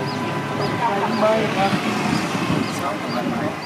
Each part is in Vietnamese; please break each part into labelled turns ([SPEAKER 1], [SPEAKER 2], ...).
[SPEAKER 1] 50 thôi. 6 tầm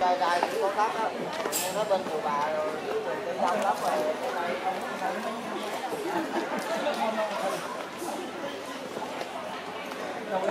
[SPEAKER 1] đây đây cũng có cát đó nhưng nó bên của bà rồi cái đông lắm rồi cái này không không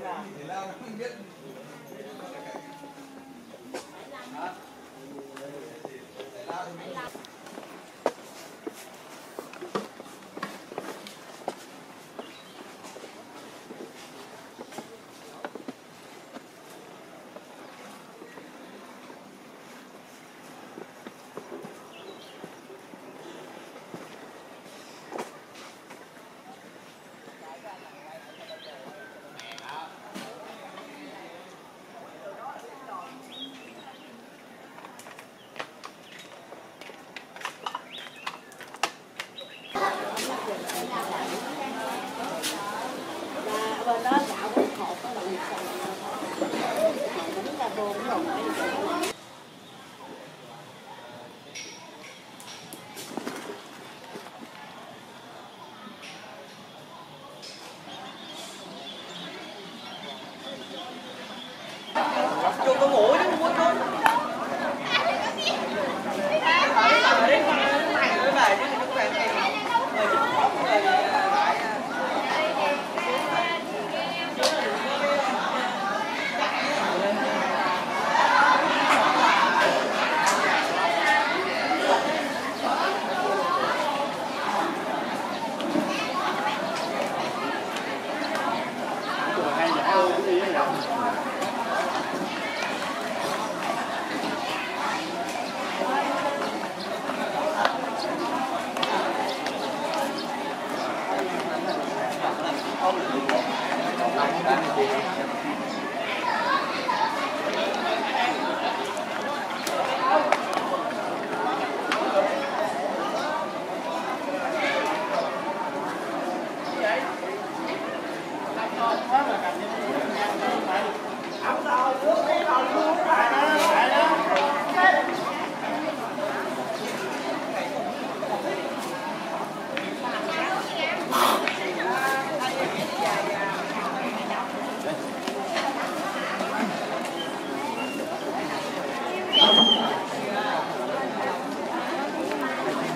[SPEAKER 1] 对吧？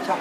[SPEAKER 1] chọc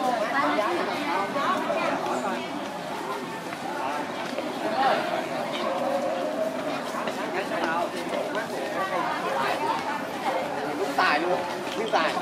[SPEAKER 1] luôn, thiếu tài.